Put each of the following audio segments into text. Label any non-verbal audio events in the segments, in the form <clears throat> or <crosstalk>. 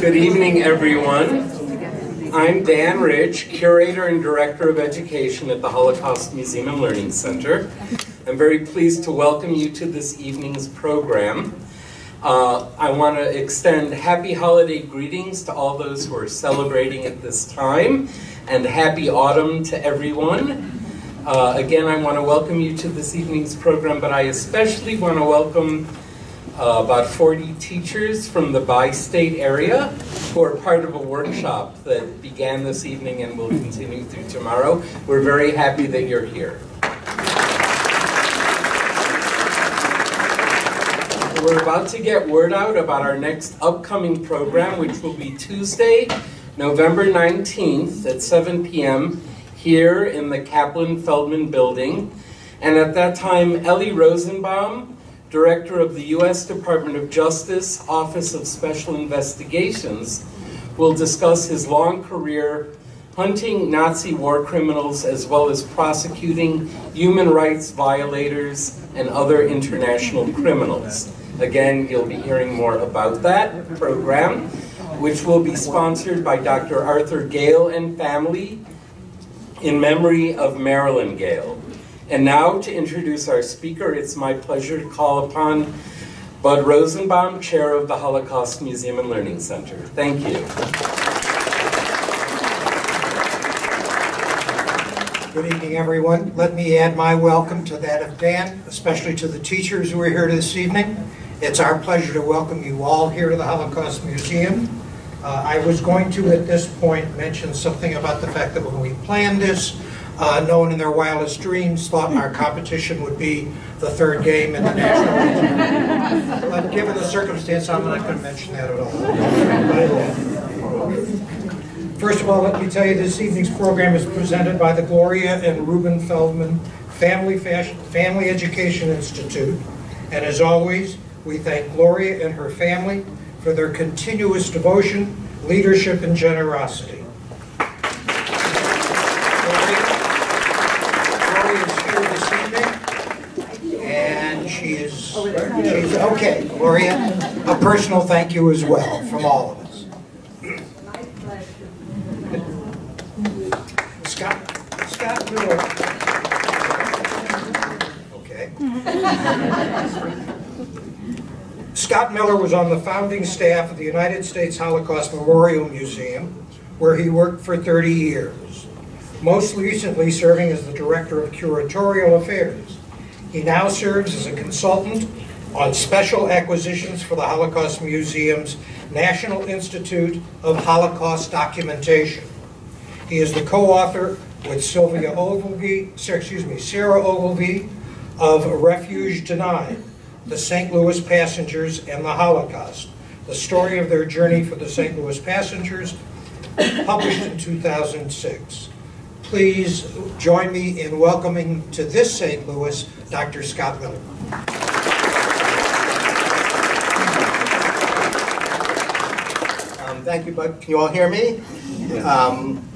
Good evening, everyone. I'm Dan Rich, Curator and Director of Education at the Holocaust Museum and Learning Center. I'm very pleased to welcome you to this evening's program. Uh, I want to extend happy holiday greetings to all those who are celebrating at this time, and happy autumn to everyone. Uh, again, I want to welcome you to this evening's program, but I especially want to welcome uh, about 40 teachers from the bi-state area who are part of a workshop that began this evening and will continue through tomorrow. We're very happy that you're here. We're about to get word out about our next upcoming program, which will be Tuesday, November 19th at 7 p.m. here in the Kaplan Feldman building. And at that time, Ellie Rosenbaum, Director of the U.S. Department of Justice, Office of Special Investigations, will discuss his long career hunting Nazi war criminals as well as prosecuting human rights violators and other international criminals. Again, you'll be hearing more about that program, which will be sponsored by Dr. Arthur Gale and family in memory of Marilyn Gale. And now to introduce our speaker, it's my pleasure to call upon Bud Rosenbaum, Chair of the Holocaust Museum and Learning Center. Thank you. Good evening, everyone. Let me add my welcome to that of Dan, especially to the teachers who are here this evening. It's our pleasure to welcome you all here to the Holocaust Museum. Uh, I was going to, at this point, mention something about the fact that when we planned this, uh, no one in their wildest dreams thought our competition would be the third game in the national But given the circumstance, I'm not going to mention that at all. First of all, let me tell you this evening's program is presented by the Gloria and Reuben Feldman Family, Fashion, Family Education Institute. And as always, we thank Gloria and her family for their continuous devotion, leadership, and generosity. Okay, Gloria. A personal thank you as well from all of us. Scott, Scott Miller. Okay. Scott Miller was on the founding staff of the United States Holocaust Memorial Museum, where he worked for 30 years, most recently serving as the Director of Curatorial Affairs. He now serves as a consultant on special acquisitions for the Holocaust Museum's National Institute of Holocaust Documentation. He is the co-author with Sylvia Ogilvie, excuse me, Sarah Ogilvie of Refuge Denied, the St. Louis Passengers and the Holocaust, the story of their journey for the St. Louis Passengers, published in 2006. Please join me in welcoming to this St. Louis, Dr. Scott Miller. Thank you, but can you all hear me? Um,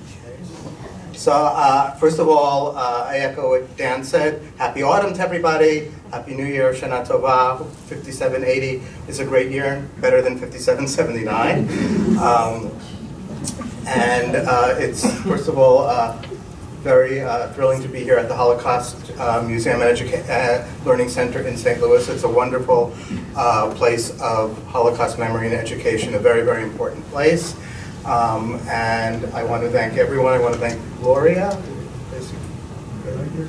so uh, first of all, uh, I echo what Dan said. Happy autumn to everybody. Happy New Year, Shana Tova. 5780 is a great year, better than 5779. Um, and uh, it's, first of all, uh, very uh, thrilling to be here at the Holocaust uh, Museum and Educa uh, Learning Center in St. Louis. It's a wonderful uh, place of Holocaust memory and education, a very, very important place. Um, and I want to thank everyone. I want to thank Gloria.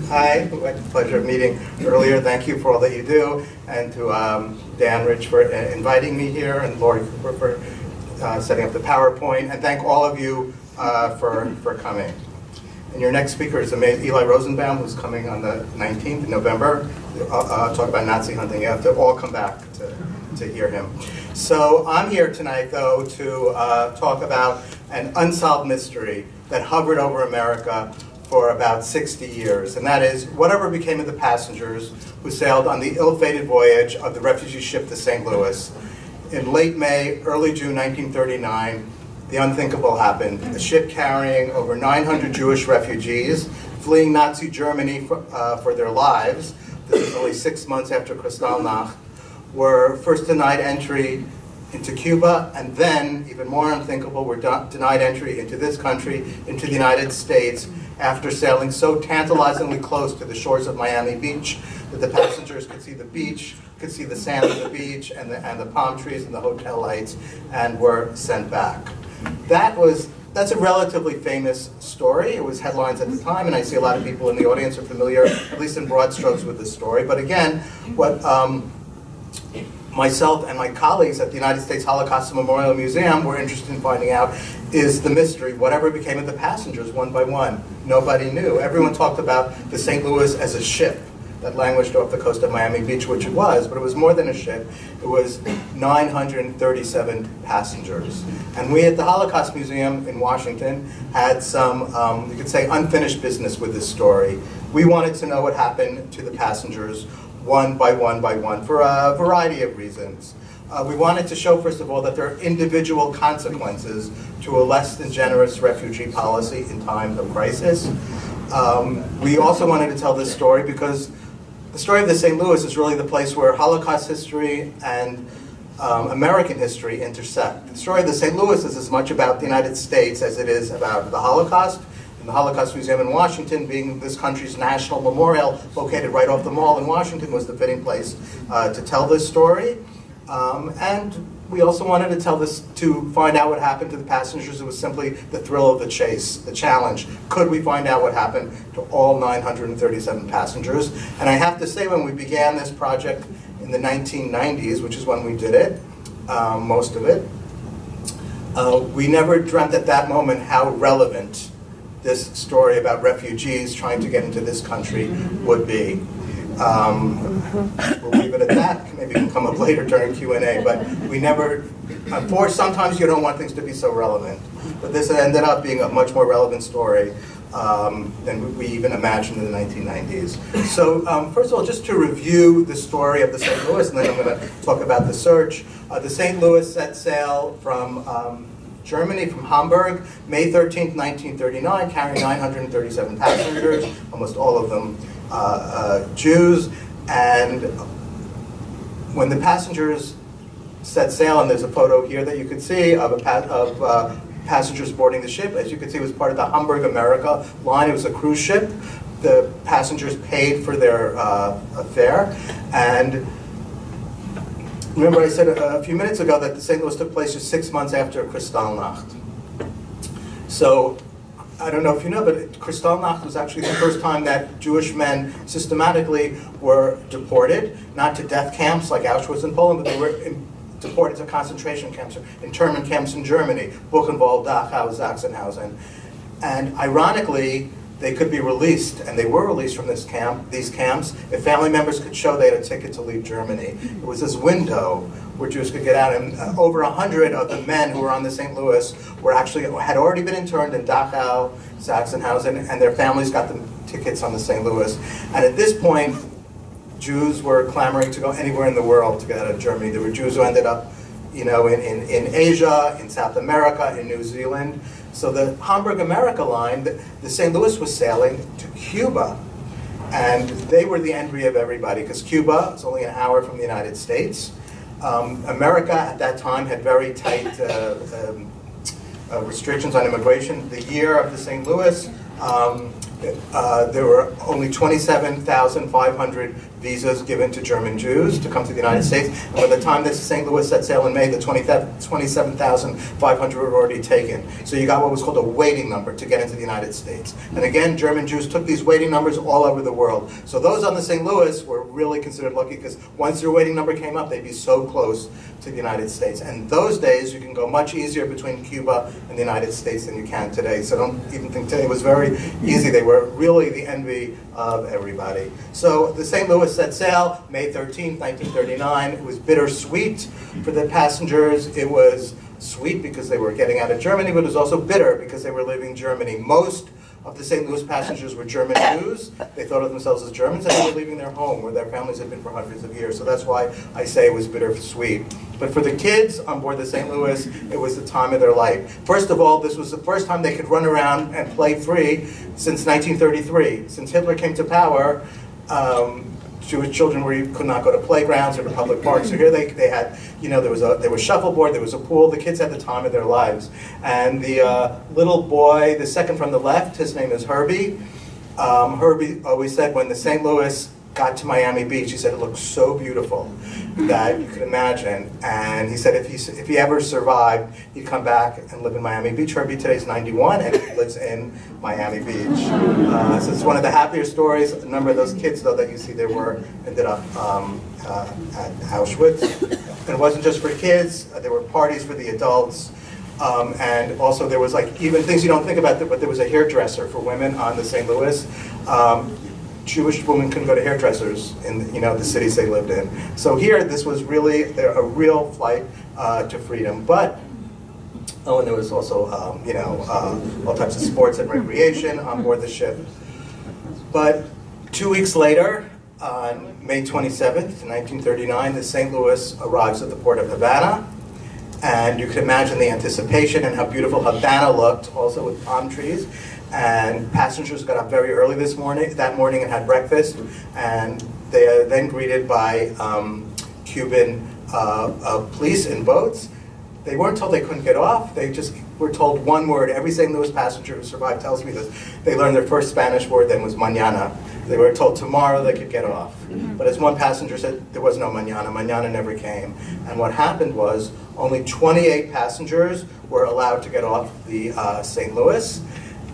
Hi, who the pleasure of meeting earlier. Thank you for all that you do. And to um, Dan Rich for uh, inviting me here and Lori Cooper for uh, setting up the PowerPoint. And thank all of you for, for coming. And your next speaker is Eli Rosenbaum, who's coming on the 19th of November. Uh, uh, talk about Nazi hunting. You have to all come back to, to hear him. So I'm here tonight, though, to uh, talk about an unsolved mystery that hovered over America for about 60 years, and that is whatever became of the passengers who sailed on the ill-fated voyage of the refugee ship the St. Louis. In late May, early June 1939, the unthinkable happened. A ship carrying over 900 Jewish refugees fleeing Nazi Germany for, uh, for their lives, this is only six months after Kristallnacht, were first denied entry into Cuba, and then, even more unthinkable, were denied entry into this country, into the United States, after sailing so tantalizingly close to the shores of Miami Beach that the passengers could see the beach, could see the sand of the beach and the, and the palm trees and the hotel lights, and were sent back. That was that's a relatively famous story. It was headlines at the time, and I see a lot of people in the audience are familiar, at least in broad strokes, with this story. But again, what um, myself and my colleagues at the United States Holocaust Memorial Museum were interested in finding out is the mystery, whatever became of the passengers one by one. Nobody knew. Everyone talked about the St. Louis as a ship that languished off the coast of Miami Beach, which it was, but it was more than a ship. It was 937 passengers. And we at the Holocaust Museum in Washington had some, um, you could say, unfinished business with this story. We wanted to know what happened to the passengers one by one by one for a variety of reasons. Uh, we wanted to show, first of all, that there are individual consequences to a less than generous refugee policy in times of crisis. Um, we also wanted to tell this story because the story of the St. Louis is really the place where Holocaust history and um, American history intersect. The story of the St. Louis is as much about the United States as it is about the Holocaust and the Holocaust Museum in Washington, being this country's national memorial, located right off the mall in Washington, was the fitting place uh, to tell this story. Um, and we also wanted to tell this to find out what happened to the passengers. It was simply the thrill of the chase, the challenge. Could we find out what happened to all 937 passengers? And I have to say, when we began this project in the 1990s, which is when we did it, um, most of it, uh, we never dreamt at that moment how relevant this story about refugees trying to get into this country would be. Um, we'll leave it at that. Maybe it'll come up later during Q&A, but we never, unfortunately, sometimes you don't want things to be so relevant. But this ended up being a much more relevant story um, than we even imagined in the 1990s. So um, first of all, just to review the story of the St. Louis, and then I'm going to talk about the search. Uh, the St. Louis set sail from um, Germany from Hamburg, May 13, 1939, carrying 937 passengers, almost all of them Jews. And when the passengers set sail, and there's a photo here that you can see of, a of uh, passengers boarding the ship. As you can see, it was part of the Hamburg America line. It was a cruise ship. The passengers paid for their uh, fare. And Remember I said a, a few minutes ago that the St. Louis took place just six months after Kristallnacht. So I don't know if you know, but Kristallnacht was actually the first time that Jewish men systematically were deported, not to death camps like Auschwitz in Poland, but they were in, deported to concentration camps or internment camps in Germany, Buchenwald, Dachau, Sachsenhausen. And ironically, they could be released, and they were released from this camp, these camps, if family members could show they had a ticket to leave Germany. It was this window where Jews could get out, and uh, over a hundred of the men who were on the St. Louis were actually had already been interned in Dachau, Sachsenhausen, and their families got them tickets on the St. Louis. And at this point, Jews were clamoring to go anywhere in the world to get out of Germany. There were Jews who ended up, you know, in, in, in Asia, in South America, in New Zealand. So the Hamburg America line, the, the St. Louis was sailing to Cuba. And they were the envy of everybody because Cuba is only an hour from the United States. Um, America at that time had very tight uh, um, uh, restrictions on immigration. The year of the St. Louis, um, uh, there were only 27,500 visas given to German Jews to come to the United States. And by the time this St. Louis set sail in May, the 27,500 were already taken. So you got what was called a waiting number to get into the United States. And again, German Jews took these waiting numbers all over the world. So those on the St. Louis were really considered lucky because once their waiting number came up, they'd be so close to the United States. And those days, you can go much easier between Cuba and the United States than you can today. So don't even think today was very easy. They were really the envy of everybody. So the St. Louis set sail May 13, 1939. It was bittersweet for the passengers. It was sweet because they were getting out of Germany, but it was also bitter because they were leaving Germany. Most of the St. Louis passengers were German Jews. They thought of themselves as Germans, and they were leaving their home where their families had been for hundreds of years. So that's why I say it was bittersweet. But for the kids on board the St. Louis, it was the time of their life. First of all, this was the first time they could run around and play free since 1933. Since Hitler came to power, um, Jewish children where you could not go to playgrounds or to public parks. So here they, they had, you know, there was a there was shuffleboard, there was a pool. The kids had the time of their lives. And the uh, little boy, the second from the left, his name is Herbie. Um, Herbie always said when the St. Louis got to Miami Beach, he said it looked so beautiful that you could imagine. And he said if he, if he ever survived, he'd come back and live in Miami Beach. Herbie today's 91 and he lives in Miami Beach. Uh, so it's one of the happier stories. A number of those kids, though, that you see there were, ended up um, uh, at Auschwitz. And it wasn't just for kids. Uh, there were parties for the adults. Um, and also there was like even things you don't think about, but there was a hairdresser for women on the St. Louis. Um, Jewish women couldn't go to hairdressers in you know the cities they lived in. So here, this was really a real flight uh, to freedom. But oh, and there was also um, you know uh, all types of sports and recreation on board the ship. But two weeks later, on May 27th, 1939, the St. Louis arrives at the port of Havana. And you can imagine the anticipation and how beautiful Havana looked, also with palm trees and passengers got up very early this morning, that morning, and had breakfast, and they are then greeted by um, Cuban uh, uh, police in boats. They weren't told they couldn't get off. They just were told one word. Every St. Louis passenger who survived tells me this. They learned their first Spanish word then was mañana. They were told tomorrow they could get off. Mm-hmm. But as one passenger said, there was no mañana. Mañana never came. And what happened was only 28 passengers were allowed to get off the uh, St. Louis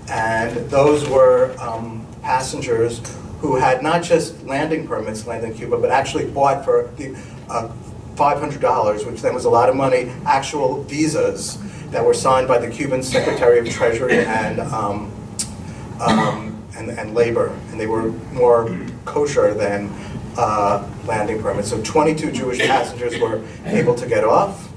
and those were um, passengers who had not just landing permits to land in Cuba, but actually bought for the uh, $500, which then was a lot of money, actual visas that were signed by the Cuban Secretary of Treasury and, um, um, and, and, Labor, and they were more kosher than uh, landing permits. So 22 Jewish passengers were able to get off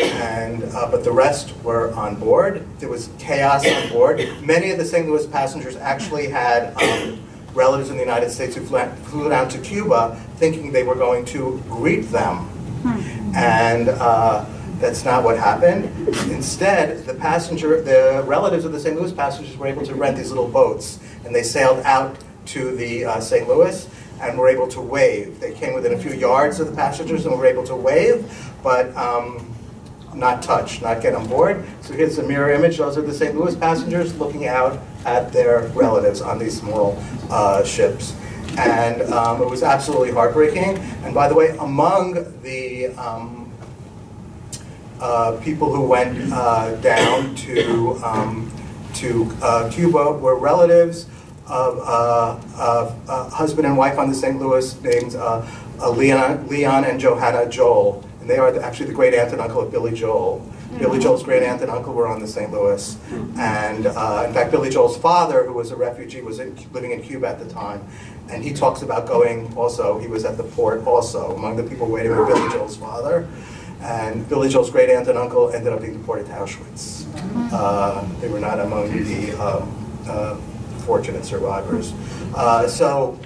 and uh, but the rest were on board. There was chaos on board. Many of the St. Louis passengers actually had um, relatives in the United States who flew down to Cuba thinking they were going to greet them, hmm. and uh, that's not what happened. Instead, the passenger, the relatives of the St. Louis passengers were able to rent these little boats, and they sailed out to the uh, St. Louis and were able to wave. They came within a few yards of the passengers and were able to wave, but um, not touch, not get on board. So here's a mirror image. Those are the St. Louis passengers looking out at their relatives on these small uh, ships. And um, it was absolutely heartbreaking. And by the way, among the um, uh, people who went uh, down to, um, to uh, Cuba were relatives of, uh, of uh, husband and wife on the St. Louis named Leon, Leon and Johanna Joel. And they are actually the great aunt and uncle of Billy Joel. Mm-hmm. Billy Joel's great aunt and uncle were on the St. Louis. And uh, in fact, Billy Joel's father, who was a refugee, was in, living in Cuba at the time. And he talks about going also, he was at the port also, among the people waiting for Billy Joel's father. And Billy Joel's great aunt and uncle ended up being deported to Auschwitz. Uh, they were not among the um, uh, fortunate survivors. Uh, so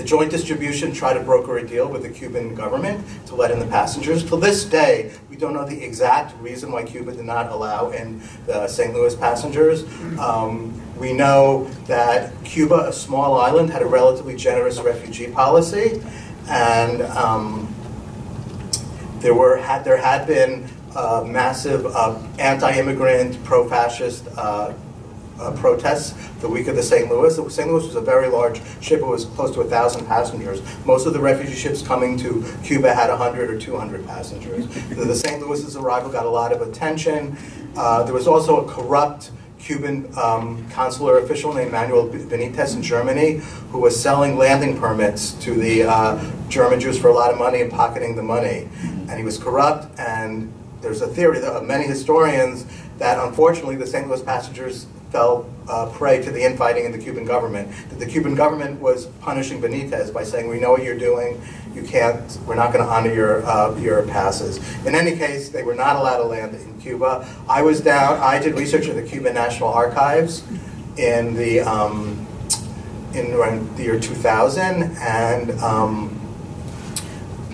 the joint distribution tried to broker a deal with the Cuban government to let in the passengers. To this day, we don't know the exact reason why Cuba did not allow in the St. Louis passengers. Um, we know that Cuba, a small island, had a relatively generous refugee policy, and um, there were had there had been uh, massive uh, anti-immigrant, pro-fascist uh, uh, protests the week of the St. Louis. The St. Louis was a very large ship. It was close to 1,000 passengers. Most of the refugee ships coming to Cuba had 100 or 200 passengers. the, the St. Louis's arrival got a lot of attention. Uh, there was also a corrupt Cuban um, consular official named Manuel Benitez in Germany who was selling landing permits to the uh, German Jews for a lot of money and pocketing the money. And he was corrupt, and there's a theory of many historians that unfortunately the St. Louis passengers fell uh, prey to the infighting in the Cuban government. That the Cuban government was punishing Benitez by saying, "We know what you're doing. You can't. We're not going to honor your uh, your passes." In any case, they were not allowed to land in Cuba. I was down. I did research at the Cuban National Archives in the um, in the year 2000, and um,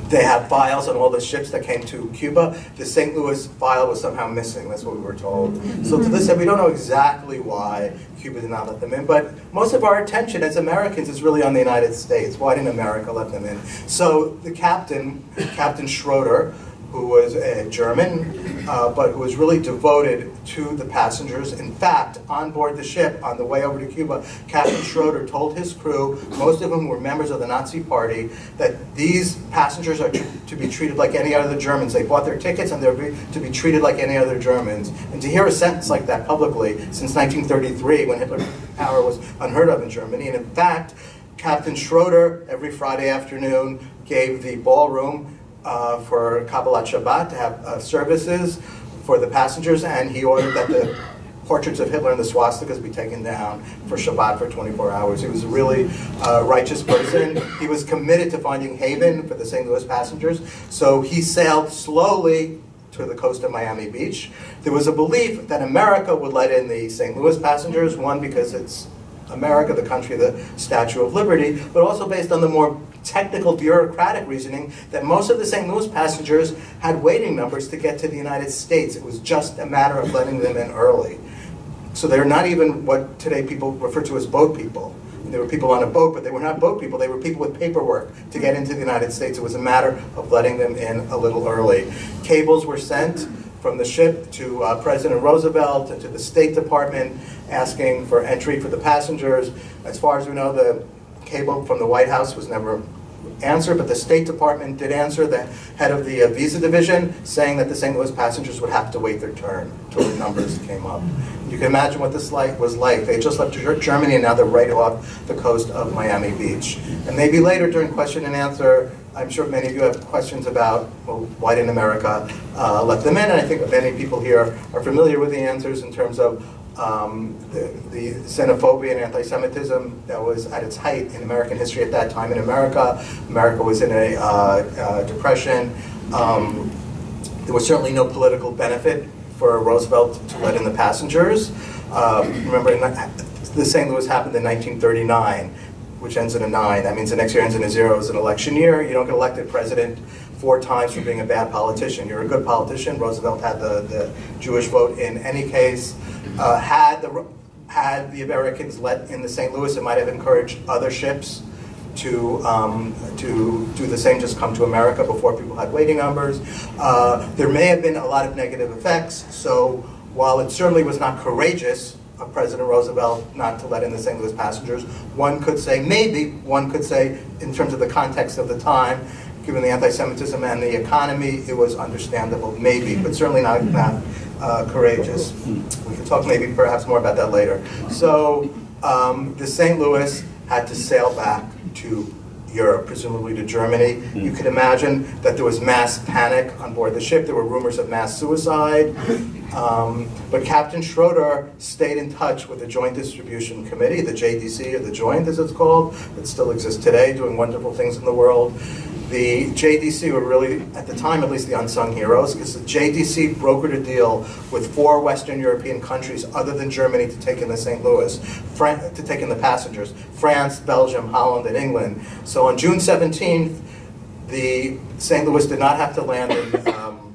they have files on all the ships that came to Cuba. The St. Louis file was somehow missing, that's what we were told. So to this day, we don't know exactly why Cuba did not let them in, but most of our attention as Americans is really on the United States. Why didn't America let them in? So the captain, Captain Schroeder, who was a German, uh, but who was really devoted to the passengers. In fact, on board the ship, on the way over to Cuba, Captain Schroeder told his crew, most of whom were members of the Nazi Party, that these passengers are to be treated like any other Germans. They bought their tickets and they're to be treated like any other Germans. And to hear a sentence like that publicly since 1933, when Hitler power was unheard of in Germany, and in fact, Captain Schroeder, every Friday afternoon, gave the ballroom uh, for Kabbalat Shabbat to have uh, services for the passengers, and he ordered that the <laughs> portraits of Hitler and the swastikas be taken down for Shabbat for 24 hours. He was a really uh, righteous person. He was committed to finding haven for the St. Louis passengers, so he sailed slowly to the coast of Miami Beach. There was a belief that America would let in the St. Louis passengers, one because it's America, the country of the Statue of Liberty, but also based on the more technical bureaucratic reasoning that most of the St. Louis passengers had waiting numbers to get to the United States. It was just a matter of letting them in early. So they're not even what today people refer to as boat people. There were people on a boat, but they were not boat people. They were people with paperwork to get into the United States. It was a matter of letting them in a little early. Cables were sent from the ship to uh, President Roosevelt and to the State Department asking for entry for the passengers. As far as we know, the cable from the White House was never answered, but the State Department did answer, the head of the uh, visa division, saying that the St. Louis passengers would have to wait their turn until the numbers came up. You can imagine what this like was like. They just left Germany and now they're right off the coast of Miami Beach. And maybe later during question and answer, I'm sure many of you have questions about, well, why didn't America uh, let them in? And I think many people here are familiar with the answers in terms of um, the, the, xenophobia and anti-Semitism that was at its height in American history at that time in America. America was in a uh, uh, depression. Um, there was certainly no political benefit for Roosevelt to let in the passengers. Um, remember, the St. Louis happened in 1939, which ends in a nine. That means the next year ends in a zero. It's an election year. You don't get elected president four times for being a bad politician. You're a good politician. Roosevelt had the, the Jewish vote in any case. Uh, had the had the Americans let in the St. Louis, it might have encouraged other ships to um, to do the same, just come to America before people had waiting numbers. Uh, there may have been a lot of negative effects. So while it certainly was not courageous of President Roosevelt not to let in the St. Louis passengers, one could say maybe one could say in terms of the context of the time. Given the anti-Semitism and the economy, it was understandable, maybe, but certainly not, not uh, courageous. We can talk maybe perhaps more about that later. So um, the St. Louis had to sail back to Europe, presumably to Germany. You could imagine that there was mass panic on board the ship. There were rumors of mass suicide. Um, but Captain Schroeder stayed in touch with the Joint Distribution Committee, the JDC, or the Joint as it's called, that still exists today, doing wonderful things in the world the JDC were really, at the time at least, the unsung heroes because the JDC brokered a deal with four Western European countries other than Germany to take in the St. Louis, Fran to take in the passengers, France, Belgium, Holland, and England. So on June 17th, the St. Louis did not have to land in, um,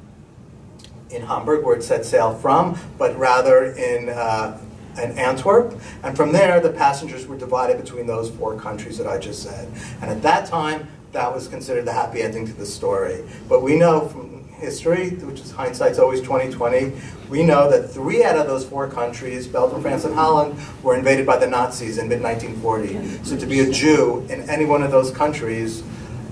in Hamburg, where it set sail from, but rather in uh, in Antwerp, and from there the passengers were divided between those four countries that I just said. And at that time, that was considered the happy ending to the story. But we know from history, which is hindsight's always 2020, we know that three out of those four countries, Belgium, France, and Holland, were invaded by the Nazis in mid-1940. So to be a Jew in any one of those countries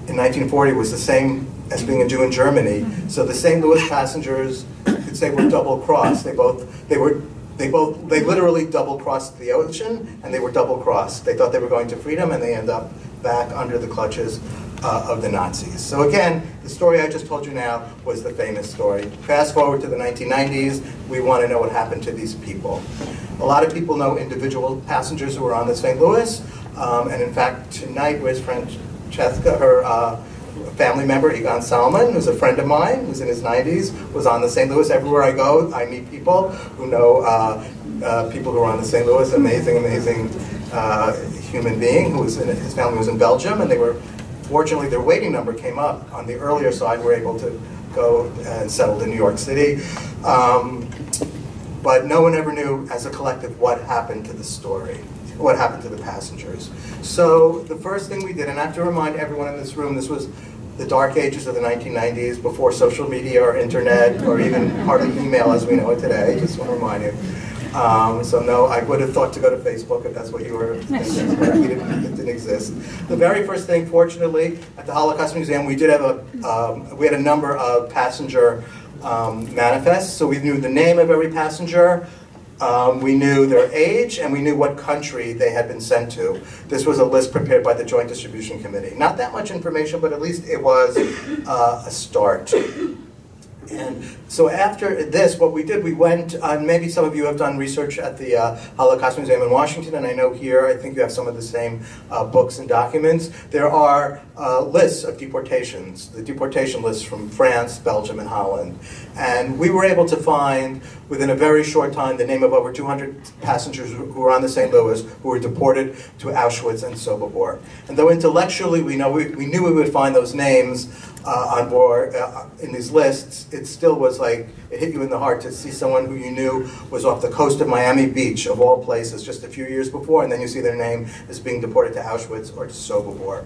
in 1940 was the same as being a Jew in Germany. So the St. Louis passengers could say were double-crossed. They both, they were they both they literally double crossed the ocean and they were double crossed. They thought they were going to freedom and they end up back under the clutches uh, of the Nazis. So again, the story I just told you now was the famous story. Fast forward to the 1990s, we want to know what happened to these people. A lot of people know individual passengers who were on the St. Louis, um, and in fact, tonight was Francesca, her uh, family member, Egon Salmon, who's a friend of mine, who's in his 90s, was on the St. Louis. Everywhere I go, I meet people who know uh, uh, people who are on the St. Louis, amazing, amazing uh, human being who was in, his family was in Belgium, and they were Fortunately, their waiting number came up. On the earlier side, we're able to go and settle in New York City. Um, but no one ever knew as a collective what happened to the story, what happened to the passengers. So the first thing we did, and I have to remind everyone in this room, this was the dark ages of the 1990s, before social media or internet or even hardly email as we know it today, just want to remind you. Um, so no, I would have thought to go to Facebook if that's what you were <laughs> thinking. it, didn't, it didn't exist. The very first thing, fortunately, at the Holocaust Museum, we did have a, um, we had a number of passenger um, manifests. So we knew the name of every passenger, um, we knew their age, and we knew what country they had been sent to. This was a list prepared by the Joint Distribution Committee. Not that much information, but at least it was uh, a start. And so after this, what we did, we went, uh, maybe some of you have done research at the uh, Holocaust Museum in Washington, and I know here, I think you have some of the same uh, books and documents. There are uh, lists of deportations, the deportation lists from France, Belgium, and Holland. And we were able to find, within a very short time, the name of over 200 passengers who were on the St. Louis who were deported to Auschwitz and Sobibor. And though intellectually we, know we, we knew we would find those names, uh, on board uh, in these lists, it still was like, it hit you in the heart to see someone who you knew was off the coast of Miami Beach, of all places, just a few years before, and then you see their name as being deported to Auschwitz or to Sobibor.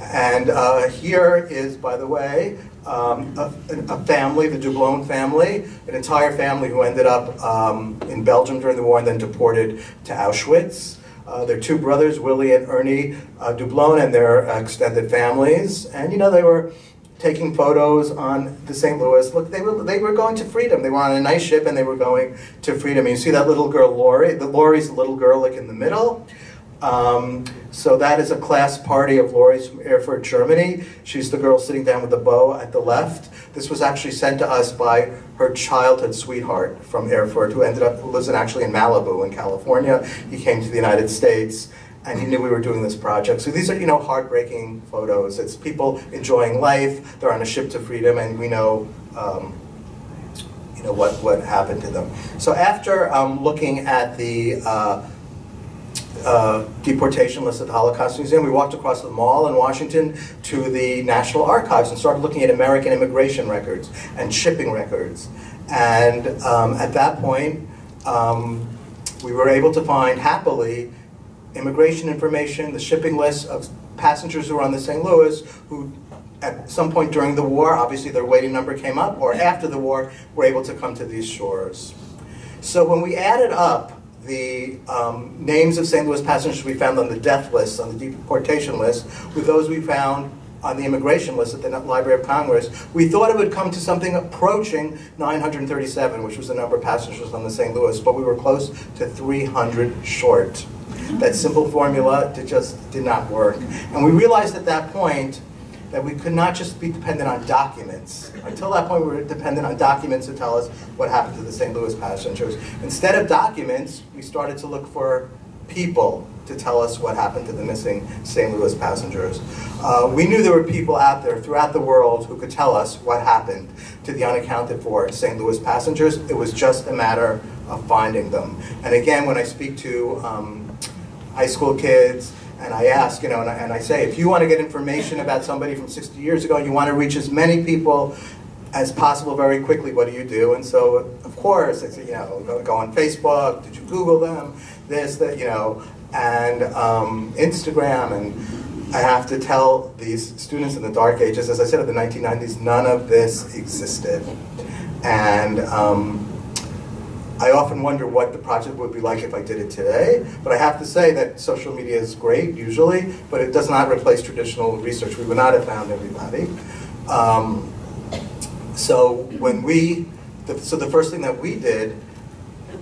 And uh, here is, by the way, um, a, a, family, the Dublon family, an entire family who ended up um, in Belgium during the war and then deported to Auschwitz. Uh, their two brothers, Willie and Ernie uh, Dublon, and their extended families. And you know, they were taking photos on the St. Louis. Look, they were, they were going to freedom. They were on a nice ship and they were going to freedom. You see that little girl, Lori. The Lori's little girl like in the middle. Um, so that is a class party of Lori's from Erfurt, Germany. She's the girl sitting down with the bow at the left. This was actually sent to us by her childhood sweetheart from Erfurt, who ended up lives in actually in Malibu in California. He came to the United States and he knew we were doing this project. So these are, you know, heartbreaking photos. It's people enjoying life. They're on a ship to freedom, and we know, um, you know, what what happened to them. So after um, looking at the uh, uh, deportation list at the Holocaust Museum, we walked across the mall in Washington to the National Archives and started looking at American immigration records and shipping records. And um, at that point, um, we were able to find happily immigration information, the shipping list of passengers who were on the St. Louis who at some point during the war, obviously their waiting number came up, or after the war, were able to come to these shores. So when we added up the um, names of St. Louis passengers we found on the death list, on the deportation list, with those we found on the immigration list at the Library of Congress, we thought it would come to something approaching 937, which was the number of passengers on the St. Louis, but we were close to 300 short. That simple formula just did not work. And we realized at that point that we could not just be dependent on documents. Until that point, we were dependent on documents to tell us what happened to the St. Louis passengers. Instead of documents, we started to look for people to tell us what happened to the missing St. Louis passengers. Uh, we knew there were people out there throughout the world who could tell us what happened to the unaccounted for St. Louis passengers. It was just a matter of finding them. And again, when I speak to um, high school kids, and I ask, you know, and I, and I, say, if you want to get information about somebody from 60 years ago, and you want to reach as many people as possible very quickly, what do you do? And so, of course, it's, you know, go, go on Facebook, did you Google them, this, that, you know, and um, Instagram, and I have to tell these students in the dark ages, as I said, in the 1990s, none of this existed. And um, I often wonder what the project would be like if I did it today, but I have to say that social media is great, usually, but it does not replace traditional research. We would not have found everybody. Um, so when we, the, so the first thing that we did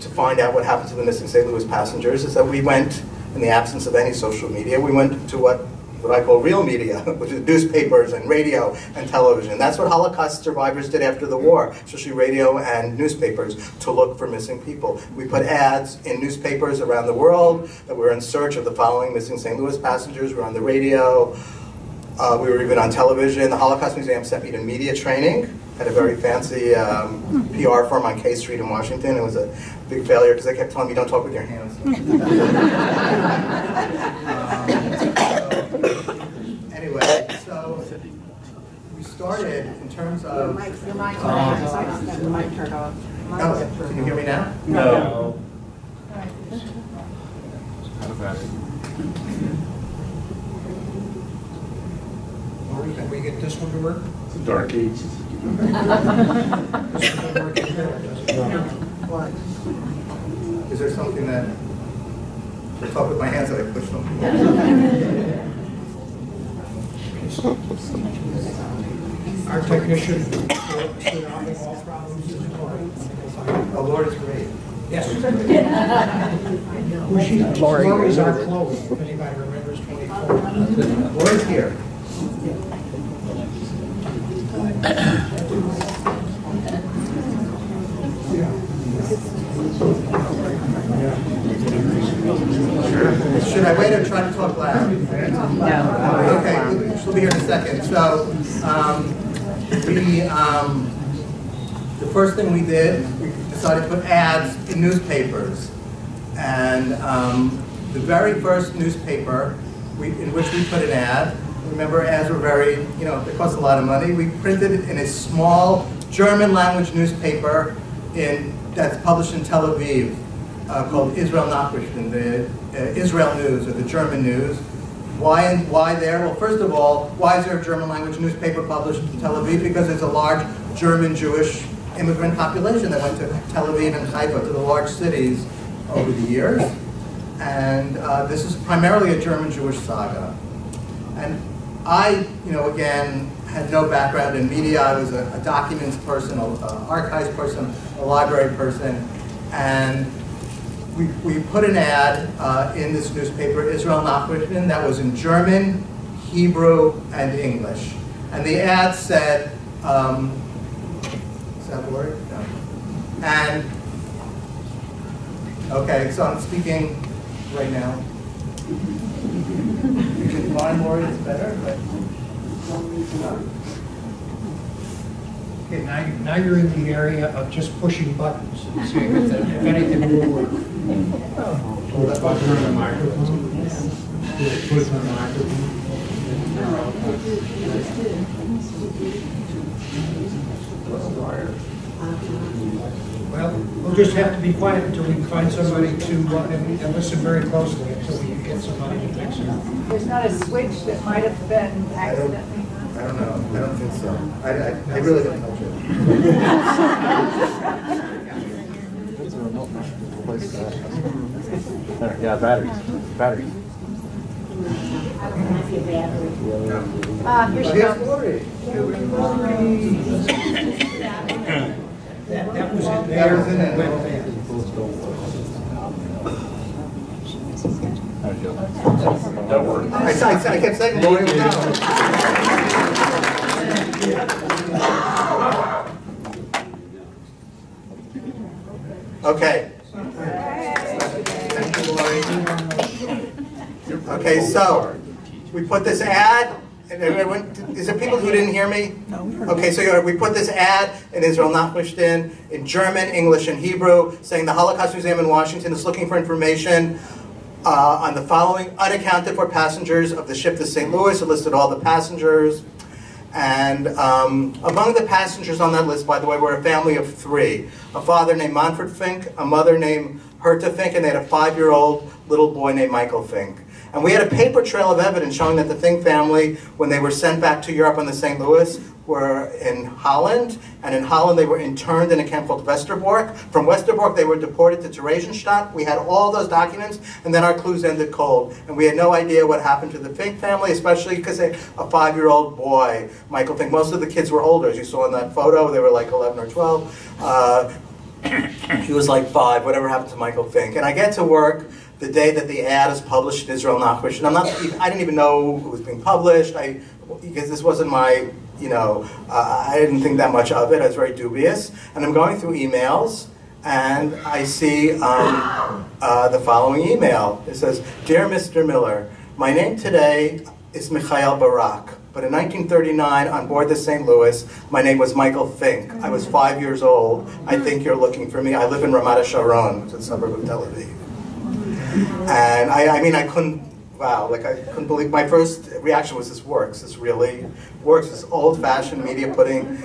to find out what happened to the missing St. Louis passengers is that we went, in the absence of any social media, we went to what what I call real media, <laughs> which is newspapers and radio and television. That's what Holocaust survivors did after the war, especially radio and newspapers, to look for missing people. We put ads in newspapers around the world that we were in search of the following missing St. Louis passengers. We were on the radio. Uh, we were even on television. The Holocaust Museum sent me to media training at a very fancy um, PR firm on K Street in Washington. It was a big failure because they kept telling me, don't talk with your hands. <laughs> <laughs> um, <coughs> anyway, so we started in terms of. Your mic's, your mic's on. Your mic turned off. Oh, can you hear me now? No. Lori, Can we get this one to work? Dark ages. This one doesn't work either, does it? Is there something that, I talk with my hands that I push them? <laughs> Our technician will should all problems is Lori. Oh, Lori is great. Yes. <laughs> Who's she? Lori's our Chloe, if anybody remembers 24. Lori's here. <clears throat> Should I wait or try to talk loud? No. Okay, she'll be here in a second. So, um, we, um, the first thing we did, we decided to put ads in newspapers. And um, the very first newspaper we, in which we put an ad, remember ads were very, you know, they cost a lot of money. We printed it in a small German language newspaper in, that's published in Tel Aviv uh, called Israel Nachrichten, the uh, Israel News or the German News. Why, why there? Well, first of all, why is there a German language newspaper published in Tel Aviv? Because there's a large German Jewish immigrant population that went to Tel Aviv and Haifa, to the large cities over the years. And uh, this is primarily a German Jewish saga. And I, you know, again, had no background in media. I was a, a documents person, an archives person, a library person. And we, we put an ad uh, in this newspaper, Israel Nachrichten, that was in German, Hebrew, and English. And the ad said, um, is that word? No. And, okay, so I'm speaking right now. You can find it's better, but. Okay, now, you- now you're in the area of just pushing buttons and seeing if that- if anything will work. Well, we'll just have to be quiet until we find somebody to, uh, and and listen very closely until we can get somebody to fix it. There's not a switch that might have been accidentally. I don't know, I don't think so. I, I, I really don't touch <laughs> it. Yeah, batteries, batteries. Ah, here Oh, she here's comes. Lori. That that was in That there. was in it. went there. Don't worry. I, I, I kept saying Lori was <laughs> out. Okay. Thank you, Lori. Okay, so, we put this ad, and everyone, is there people who didn't hear me? Okay, so we put this ad in Israel Nachrichten in in German, English, and Hebrew, saying the Holocaust Museum in Washington is looking for information uh, on the following unaccounted for passengers of the ship the St. Louis. It listed all the passengers. And um, among the passengers on that list, by the way, were a family of three. A father named Manfred Fink, a mother named Herta Fink, and they had a five-year-old little boy named Michael Fink. And we had a paper trail of evidence showing that the Fink family, when they were sent back to Europe on the St. Louis, were in Holland, and in Holland they were interned in a camp called Westerbork. From Westerbork they were deported to Theresienstadt. We had all those documents, and then our clues ended cold. And we had no idea what happened to the Fink family, especially because a five-year-old boy, Michael Fink. Most of the kids were older, as you saw in that photo. They were like 11 or 12. Uh, <coughs> he was like five, whatever happened to Michael Fink. And I get to work the day that the ad is published in Israel Nachrichten. I'm not, I didn't even know it was being published. I, because this wasn't my, you know, uh, I didn't think that much of it. I was very dubious. And I'm going through emails, and I see um, uh, the following email. It says, Dear Mr. Miller, my name today is Mikhail Barak. But in 1939, on board the St. Louis, my name was Michael Fink. I was five years old. I think you're looking for me. I live in Ramat Sharon, which is a suburb of Tel Aviv. And I, I mean, I couldn't wow, like I couldn't believe, my first reaction was this works, this really works, this old-fashioned media putting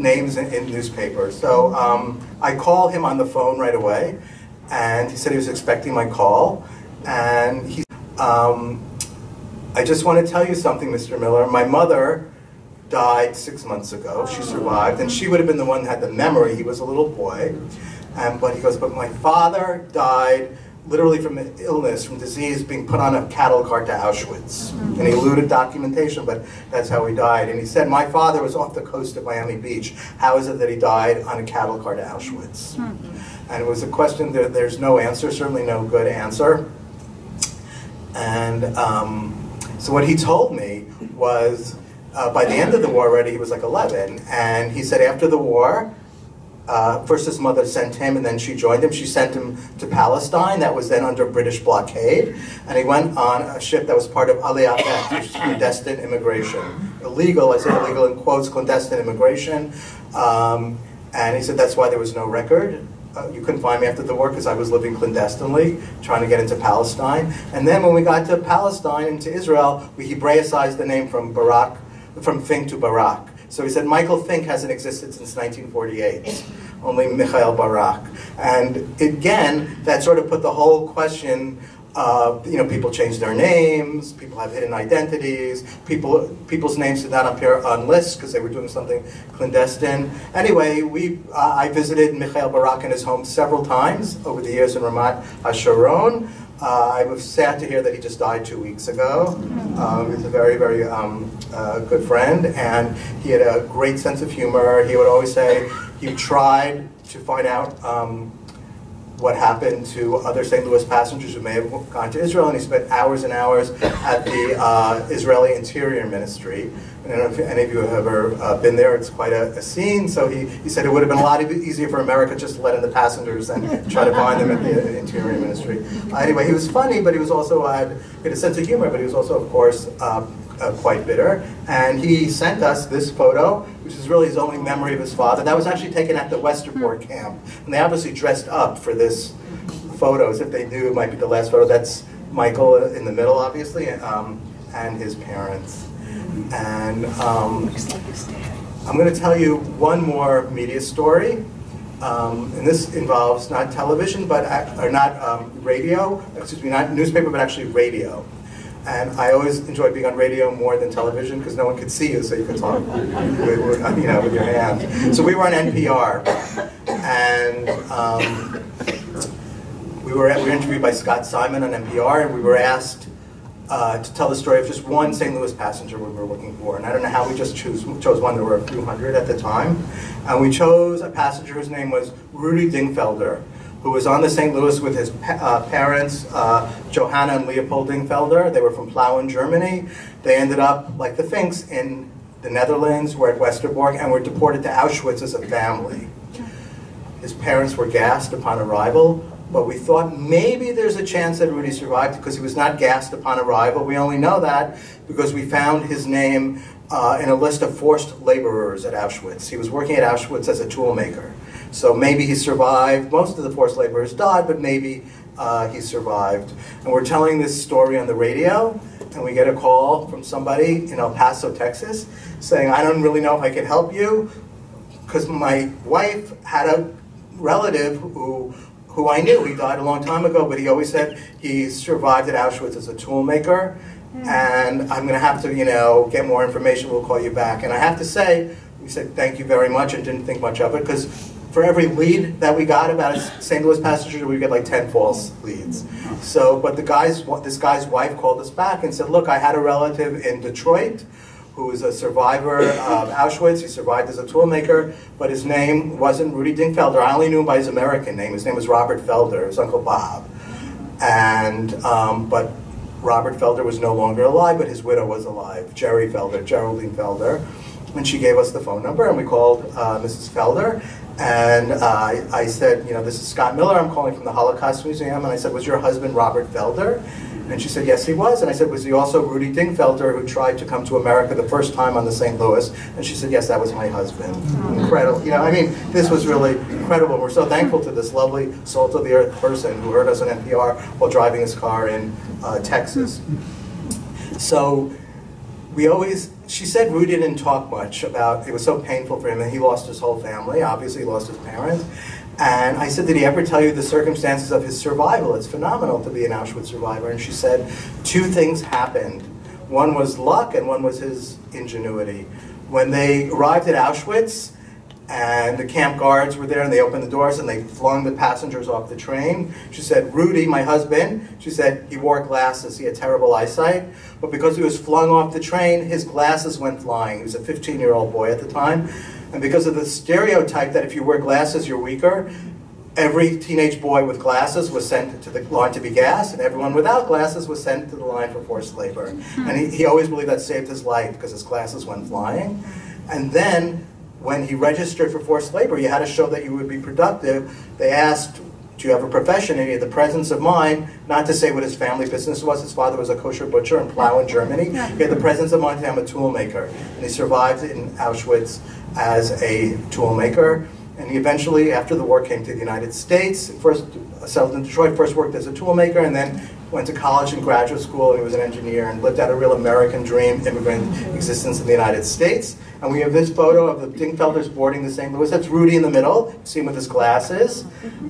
names in, in newspapers. So um, I call him on the phone right away, and he said he was expecting my call, and he, um, I just want to tell you something, Mr. Miller. My mother died six months ago. She survived, and she would have been the one that had the memory. He was a little boy, and but he goes, but my father died literally from illness, from disease, being put on a cattle cart to Auschwitz. And he eluded documentation, but that's how he died. And he said, my father was off the coast of Miami Beach. How is it that he died on a cattle cart to Auschwitz? And it was a question that there's no answer, certainly no good answer. And um, so what he told me was, uh, by the end of the war already, he was like 11, and he said after the war, uh, first his mother sent him, and then she joined him. She sent him to Palestine, that was then under British blockade, and he went on a ship that was part of Aliyah which is clandestine immigration. Illegal, I say illegal in quotes, clandestine immigration. Um, and he said that's why there was no record. Uh, you couldn't find me after the war because I was living clandestinely, trying to get into Palestine. And then when we got to Palestine, into Israel, we Hebraicized the name from Barak, from Fink to Barak. So he said Michael Fink hasn't existed since 1948, only Mikhail Barak. And again, that sort of put the whole question uh, you know, people change their names, people have hidden identities, people, people's names did not appear on lists because they were doing something clandestine. Anyway, we, uh, I visited Mikhail Barak in his home several times over the years in Ramat HaSharon. Uh, I was sad to hear that he just died two weeks ago. Um, he's a very, very um, uh, good friend, and he had a great sense of humor. He would always say he tried to find out um, what happened to other St. Louis passengers who may have gone to Israel, and he spent hours and hours at the uh, Israeli Interior Ministry. And I don't know if any of you have ever uh, been there, it's quite a, a, scene. So he, he said it would have been a lot easier for America just to let in the passengers and try to find them at the Interior Ministry. Uh, anyway, he was funny, but he was also, uh, had, he had a sense of humor, but he was also, of course, uh, uh, quite bitter. And he sent us this photo, which is really his only memory of his father. That was actually taken at the Westerbork camp. And they obviously dressed up for this photo, as if they knew it might be the last photo. That's Michael in the middle, obviously, um, and his parents. And um, I'm going to tell you one more media story. Um, and this involves not television, but or not um, radio, excuse me, not newspaper, but actually radio. And I always enjoyed being on radio more than television because no one could see you, so you could talk with, you know, with your hands. So we were on NPR, and um, we, were, we were interviewed by Scott Simon on NPR, and we were asked uh, to tell the story of just one St. Louis passenger we were looking for. And I don't know how we just choose, chose one. There were a few hundred at the time. And we chose a passenger whose name was Rudy Dingfelder who was on the St. Louis with his uh, parents, uh, Johanna and Leopold Dingfelder. They were from Plauen, Germany. They ended up, like the Finks, in the Netherlands, were at Westerbork, and were deported to Auschwitz as a family. His parents were gassed upon arrival, but we thought maybe there's a chance that Rudy survived because he was not gassed upon arrival. We only know that because we found his name uh, in a list of forced laborers at Auschwitz. He was working at Auschwitz as a toolmaker. So maybe he survived. Most of the forced laborers died, but maybe uh, he survived. And we're telling this story on the radio, and we get a call from somebody in El Paso, Texas, saying, I don't really know if I can help you, because my wife had a relative who, who I knew. He died a long time ago, but he always said he survived at Auschwitz as a toolmaker. And I'm going to have to, you know, get more information. We'll call you back. And I have to say, we said thank you very much and didn't think much of it because for every lead that we got about a St. Louis passenger, we get like 10 false leads. So, but the guy's, this guy's wife called us back and said, look, I had a relative in Detroit who is a survivor of Auschwitz. He survived as a toolmaker, but his name wasn't Rudy Dingfelder. I only knew him by his American name. His name was Robert Felder, his Uncle Bob. And, um, but Robert Felder was no longer alive, but his widow was alive, Jerry Felder, Geraldine Felder. And she gave us the phone number, and we called uh, Mrs. Felder, and uh, I said, you know, this is Scott Miller. I'm calling from the Holocaust Museum. And I said, was your husband Robert Felder? And she said, yes, he was. And I said, was he also Rudy Dingfelder who tried to come to America the first time on the St. Louis? And she said, yes, that was my husband. Incredible. You know, I mean, this was really incredible. We're so thankful to this lovely salt of the earth person who heard us on NPR while driving his car in uh, Texas. So we always, she said Rudy didn't talk much about, it was so painful for him and he lost his whole family, obviously he lost his parents. And I said, did he ever tell you the circumstances of his survival? It's phenomenal to be an Auschwitz survivor. And she said, two things happened. One was luck and one was his ingenuity. When they arrived at Auschwitz, and the camp guards were there and they opened the doors and they flung the passengers off the train. She said, Rudy, my husband, she said he wore glasses, he had terrible eyesight, but because he was flung off the train, his glasses went flying. He was a 15 year old boy at the time. And because of the stereotype that if you wear glasses, you're weaker, every teenage boy with glasses was sent to the line to be gassed, and everyone without glasses was sent to the line for forced labor. And he, he always believed that saved his life because his glasses went flying. And then when he registered for forced labor, you had to show that you would be productive. They asked, do you have a profession? And he had the presence of mind, not to say what his family business was. His father was a kosher butcher in Plauen Germany. He had the presence of mind to become a toolmaker. And he survived in Auschwitz as a toolmaker. And he eventually, after the war, came to the United States. First settled in Detroit, first worked as a toolmaker, and then went to college and graduate school, and he was an engineer, and lived out a real American dream immigrant existence in the United States. And we have this photo of the Dingfelders boarding the St. Louis. That's Rudy in the middle, see him with his glasses,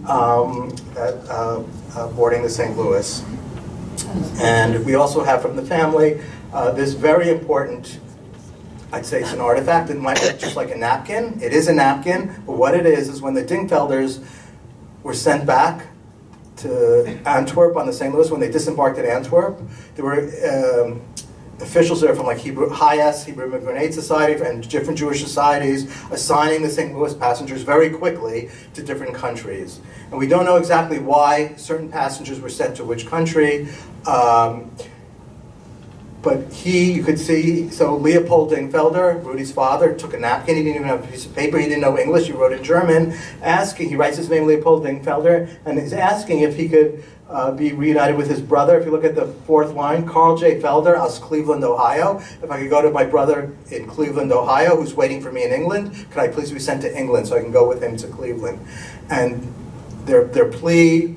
um, at, uh, uh, boarding the St. Louis. And we also have from the family uh, this very important I'd say it's an artifact. It might look just like a napkin. It is a napkin, but what it is is when the Dingfelders were sent back to Antwerp on the St. Louis, when they disembarked at Antwerp, there were um, officials there from like Hebrew, HIAS, Hebrew Immigrant Aid Society, and different Jewish societies assigning the St. Louis passengers very quickly to different countries. And we don't know exactly why certain passengers were sent to which country. Um, but he, you could see, so Leopold Dingfelder, Rudy's father, took a napkin. He didn't even have a piece of paper. He didn't know English. He wrote in German, asking, he writes his name Leopold Dingfelder, and he's asking if he could uh, be reunited with his brother. If you look at the fourth line, Carl J. Felder, aus Cleveland, Ohio. If I could go to my brother in Cleveland, Ohio, who's waiting for me in England, could I please be sent to England so I can go with him to Cleveland? And their, their plea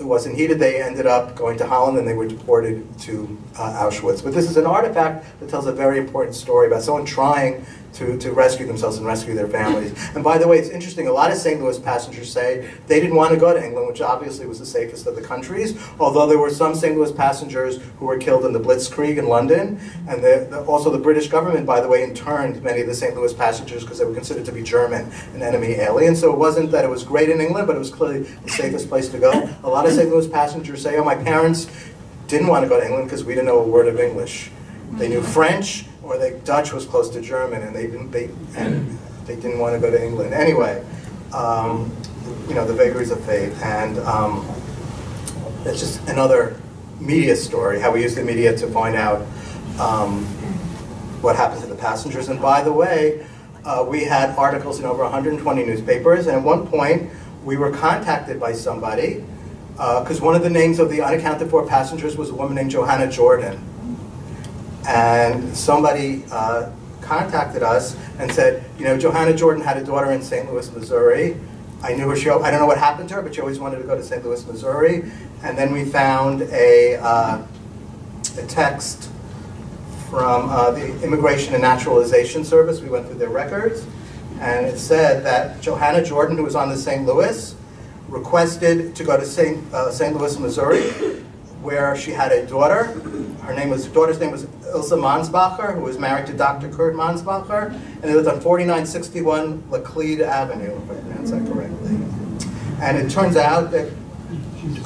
wasn't heeded. They ended up going to Holland and they were deported to uh, Auschwitz. But this is an artifact that tells a very important story about someone trying to, to rescue themselves and rescue their families. <laughs> And by the way, it's interesting, a lot of St. Louis passengers say they didn't want to go to England, which obviously was the safest of the countries, although there were some St. Louis passengers who were killed in the Blitzkrieg in London. And the, the, also the British government, by the way, interned many of the St. Louis passengers because they were considered to be German and enemy alien. So it wasn't that it was great in England, but it was clearly the safest place to go. A lot of St. Louis passengers say, oh, my parents didn't want to go to England because we didn't know a word of English. They knew French, or the Dutch was close to German, and they didn't they and they didn't want to go to England anyway. Um, you know the vagaries of fate, and um, it's just another media story. How we use the media to find out um, what happened to the passengers. And by the way, uh, we had articles in over 120 newspapers, and at one point we were contacted by somebody because uh, one of the names of the unaccounted for passengers was a woman named Johanna Jordan and somebody uh, contacted us and said, you know, Johanna Jordan had a daughter in St. Louis, Missouri. I knew her. She, I don't know what happened to her, but she always wanted to go to St. Louis, Missouri. And then we found a, uh, a text from uh, the Immigration and Naturalization Service. We went through their records, and it said that Johanna Jordan, who was on the St. Louis, requested to go to St. Uh, St. Louis, Missouri, where she had a daughter. Her name was, daughter's name was Ilsa Mansbacher, who was married to Dr. Kurt Mansbacher, and they lived on 4961 Laclede Avenue, if I pronounce that correctly. And it turns out that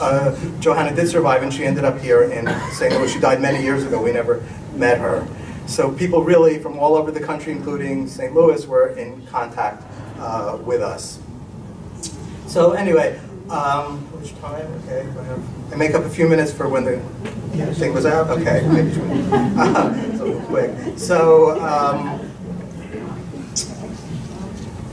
uh, Johanna did survive, and she ended up here in St. Louis. She died many years ago. We never met her. So people really from all over the country, including St. Louis, were in contact uh, with us. So anyway, um, which time? Okay, I make up a few minutes for when the thing was out. Okay, <laughs> so quick. So, um,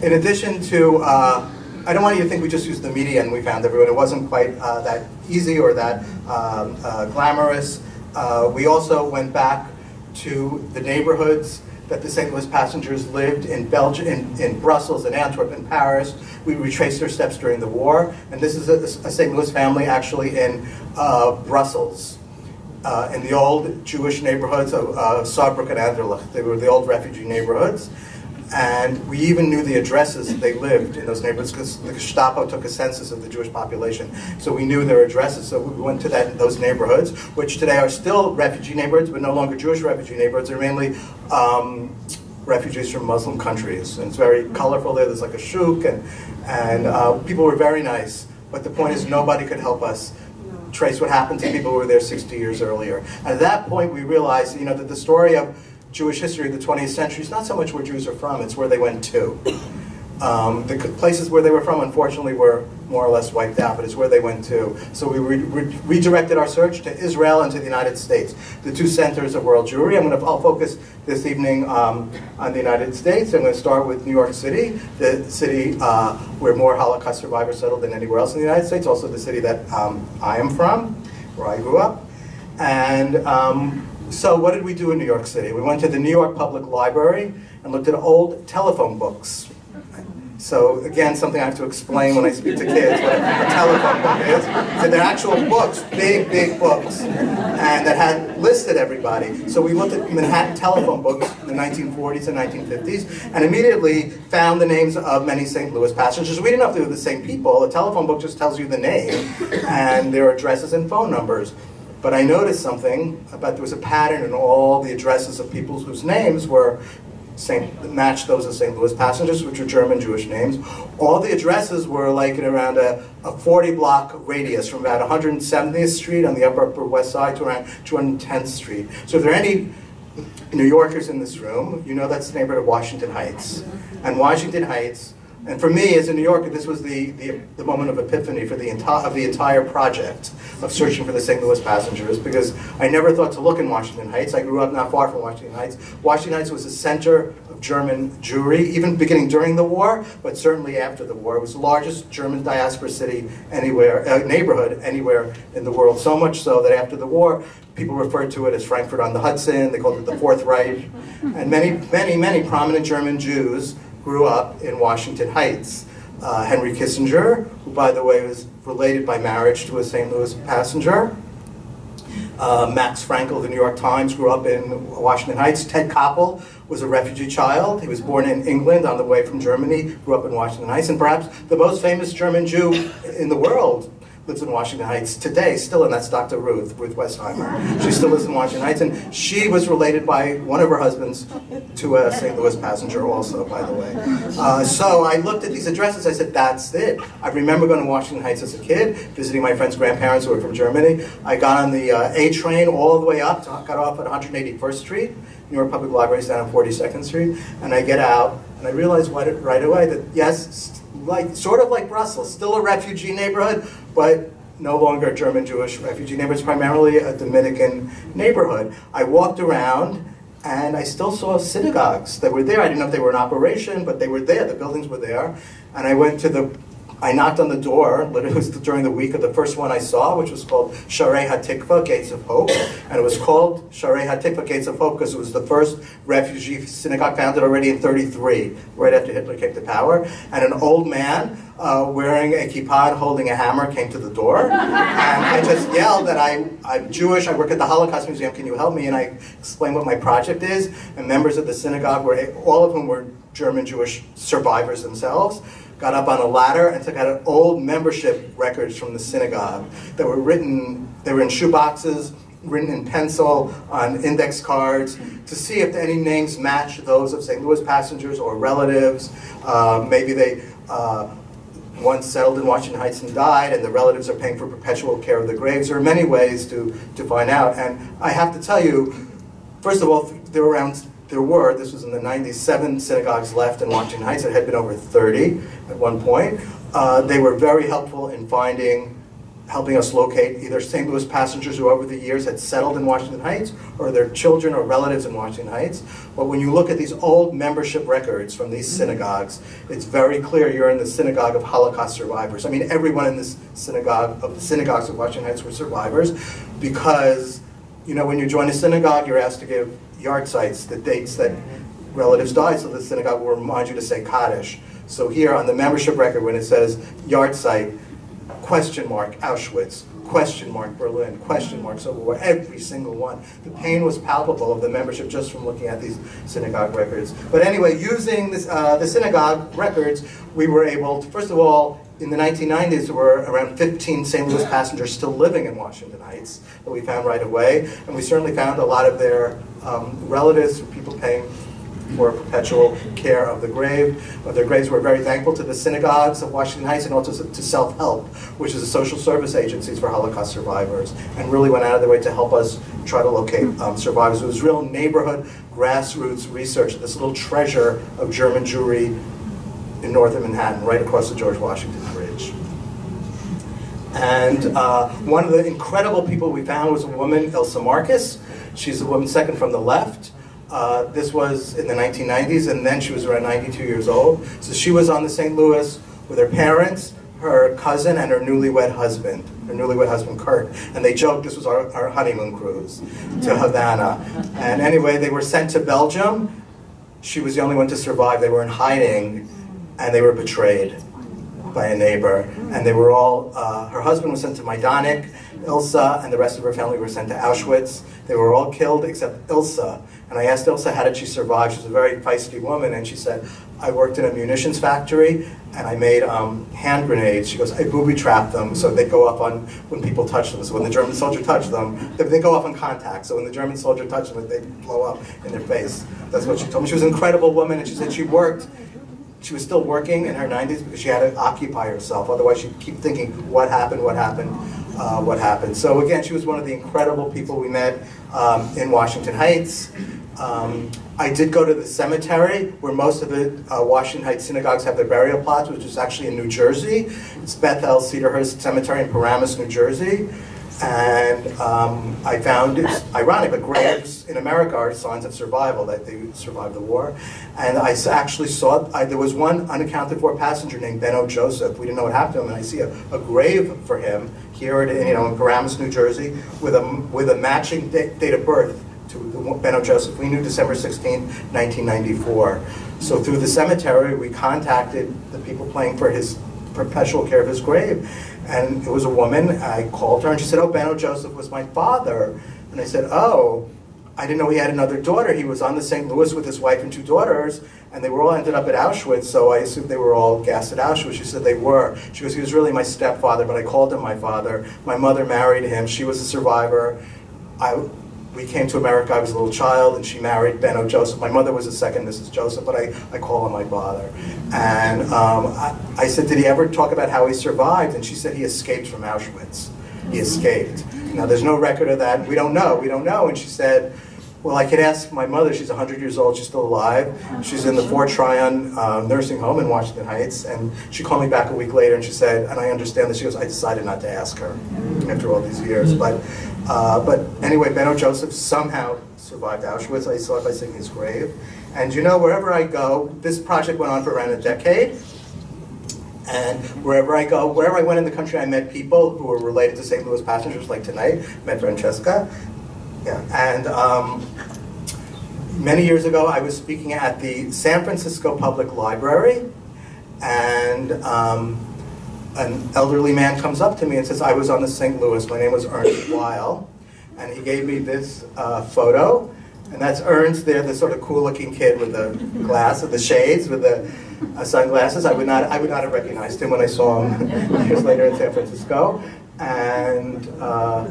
in addition to uh, I don't want you to think we just used the media and we found everyone. It wasn't quite uh, that easy or that um, uh, glamorous. Uh, we also went back to the neighborhoods that the St. Louis passengers lived in Belgium, in, in Brussels, in Antwerp, in Paris. We retraced their steps during the war, and this is a, a St. Louis family actually in uh, Brussels. Uh, in the old Jewish neighborhoods of uh, and Anderlecht. They were the old refugee neighborhoods. And we even knew the addresses that they lived in those neighborhoods because the Gestapo took a census of the Jewish population. So we knew their addresses. So we went to that, those neighborhoods, which today are still refugee neighborhoods, but no longer Jewish refugee neighborhoods. They're mainly um, refugees from Muslim countries. And it's very colorful there. There's like a shuk, and, and uh, people were very nice. But the point is, nobody could help us trace what happened to people who were there 60 years earlier. And at that point, we realized, you know, that the story of Jewish history of the 20th century is not so much where Jews are from, it's where they went to. Um, the places where they were from, unfortunately, were more or less wiped out, but it's where they went to. So we re re redirected our search to Israel and to the United States, the two centers of world Jewry. I'm going to I'll focus this evening um, on the United States. I'm going to start with New York City, the city uh, where more Holocaust survivors settled than anywhere else in the United States, also the city that um, I am from, where I grew up. And um, so what did we do in New York City? We went to the New York Public Library and looked at old telephone books. So again, something I have to explain when I speak to kids what a telephone book is. So they're actual books, big, big books, and that had listed everybody. So we looked at Manhattan telephone books in the 1940s and 1950s, and immediately found the names of many St. Louis passengers. We didn't know if they were the same people. A telephone book just tells you the name and their addresses and phone numbers. But I noticed something about there was a pattern in all the addresses of people whose names were Saint, matched those of St. Louis passengers, which were German Jewish names. All the addresses were like in around a, a 40 block radius from about 170th Street on the upper, upper west side to around 210th Street. So if there are any New Yorkers in this room, you know that's the neighborhood of Washington Heights. And Washington Heights and for me, as a New Yorker, this was the, the, the moment of epiphany for the entire of the entire project of searching for the St. Louis passengers, because I never thought to look in Washington Heights. I grew up not far from Washington Heights. Washington Heights was the center of German Jewry, even beginning during the war, but certainly after the war. It was the largest German diaspora city anywhere, uh, neighborhood anywhere in the world. So much so that after the war, people referred to it as Frankfurt on the Hudson. They called it the Fourth Reich, and many, many, many prominent German Jews grew up in Washington Heights. Uh, Henry Kissinger, who by the way was related by marriage to a St. Louis passenger. Uh, Max Frankel of the New York Times grew up in Washington Heights. Ted Koppel was a refugee child. He was born in England on the way from Germany, grew up in Washington Heights, and perhaps the most famous German Jew in the world lives in Washington Heights today, still, and that's Dr. Ruth, Ruth Westheimer. She still lives in Washington Heights, and she was related by one of her husbands to a St. Louis passenger also, by the way. Uh, so I looked at these addresses, I said, that's it. I remember going to Washington Heights as a kid, visiting my friend's grandparents who were from Germany. I got on the uh, A train all the way up, to got off at 181st Street, New York Public Library is down on 42nd Street, and I get out, and I realized right away that yes, like sort of like Brussels, still a refugee neighborhood, but no longer a German Jewish refugee neighborhood. It's primarily a Dominican neighborhood. I walked around and I still saw synagogues that were there. I didn't know if they were in operation, but they were there. The buildings were there. And I went to the I knocked on the door, literally <laughs> it was during the week of the first one I saw, which was called Sharei HaTikva, Gates of Hope. And it was called Sharei HaTikva, Gates of Hope, because it was the first refugee synagogue founded already in 33, right after Hitler came to power. And an old man uh, wearing a kippah and holding a hammer came to the door. <laughs> And I just yelled that I, I'm Jewish, I work at the Holocaust Museum, can you help me? And I explained what my project is. And members of the synagogue, were all of whom were German Jewish survivors themselves, got up on a ladder and took out old membership records from the synagogue that were written, they were in shoeboxes, written in pencil on index cards to see if any names match those of St. Louis passengers or relatives. Uh, maybe they uh, once settled in Washington Heights and died, and the relatives are paying for perpetual care of the graves. There are many ways to, to find out. And I have to tell you, first of all, there were around there were, this was in the 97 synagogues left in Washington Heights. It had been over 30 at one point. Uh, they were very helpful in finding helping us locate either St. Louis passengers who over the years had settled in Washington Heights or their children or relatives in Washington Heights. But when you look at these old membership records from these synagogues, it's very clear you're in the synagogue of Holocaust survivors. I mean, everyone in this synagogue of the synagogues of Washington Heights were survivors because, you know, when you join a synagogue, you're asked to give yahrzeits, the dates that relatives died, so the synagogue will remind you to say Kaddish. So here on the membership record, when it says yahrzeit, question mark Auschwitz, question mark Berlin, question mark Civil War, every single one. The pain was palpable of the membership just from looking at these synagogue records. But anyway, using this, uh, the synagogue records, we were able to, first of all, in the 1990s, there were around 15 St. Louis passengers still living in Washington Heights that we found right away. And we certainly found a lot of their um, relatives, people paying for perpetual care of the grave. Their graves, we're very thankful to the synagogues of Washington Heights and also to Self Help, which is a social service agency for Holocaust survivors, and really went out of their way to help us try to locate um, survivors. It was real neighborhood grassroots research, this little treasure of German Jewry in northern Manhattan, right across the George Washington Bridge. And uh, one of the incredible people we found was a woman, Ilsa Marcus. She's the woman second from the left. Uh, this was in the 1990s, and then she was around 92 years old. So she was on the St. Louis with her parents, her cousin, and her newlywed husband, her newlywed husband, Kurt. And they joked this was our, our honeymoon cruise to Havana. And anyway, they were sent to Belgium. She was the only one to survive. They were in hiding, and they were betrayed by a neighbor. And they were all, uh, her husband was sent to Majdanek, Ilsa and the rest of her family were sent to Auschwitz. They were all killed except Ilsa. And I asked Ilsa, how did she survive? She's a very feisty woman, and she said, I worked in a munitions factory, and I made um, hand grenades. She goes, I booby trapped them so they go off on when people touch them. So when the German soldier touched them, they, they go off on contact. So when the German soldier touched them, they blow up in their face. That's what she told me. She was an incredible woman, and she said she worked she was still working in her 90s because she had to occupy herself. Otherwise, she'd keep thinking, what happened, what happened, uh, what happened. So again, she was one of the incredible people we met um, in Washington Heights. Um, I did go to the cemetery where most of the uh, Washington Heights synagogues have their burial plots, which is actually in New Jersey. It's Bethel Cedarhurst Cemetery in Paramus, New Jersey. And um, I found it's ironic, but graves in America are signs of survival, that they survived the war. And I actually saw, I, there was one unaccounted for passenger named Benno Joseph. We didn't know what happened to him, and I see a, a grave for him here in, you know, in Paramus, New Jersey, with a, with a matching date of birth to Benno Joseph. We knew December 16, 1994. So through the cemetery, we contacted the people playing for his perpetual care of his grave. And it was a woman, I called her and she said, oh, Benno Joseph was my father. And I said, oh, I didn't know he had another daughter. He was on the St. Louis with his wife and two daughters, and they were all ended up at Auschwitz, so I assumed they were all gassed at Auschwitz. She said they were. She goes, he was really my stepfather, but I called him my father. My mother married him. She was a survivor. I, we came to America, I was a little child, and she married Benno Joseph. My mother was a second Mrs. Joseph, but I, I call him my father. And um, I, I said, did he ever talk about how he survived? And she said he escaped from Auschwitz. He escaped. Now, there's no record of that. We don't know. We don't know. And she said, well, I could ask my mother. She's 100 years old. She's still alive. She's in the Fort Tryon uh, nursing home in Washington Heights. And she called me back a week later and she said, and I understand that she goes, I decided not to ask her after all these years. But, uh, but anyway, Benno Joseph somehow survived Auschwitz. I saw it by seeing his grave. And you know, wherever I go, this project went on for around a decade. And wherever I go, wherever I went in the country, I met people who were related to St. Louis passengers, like tonight, met Francesca. Yeah, and um, many years ago, I was speaking at the San Francisco Public Library, and um, an elderly man comes up to me and says, I was on the St. Louis. My name was Ernst <coughs> Weil, and he gave me this uh, photo, and that's Ernst there, the sort of cool-looking kid with the glass, with the shades, with the uh, sunglasses. I would not, I would not have recognized him when I saw him <laughs> years later in San Francisco. And uh,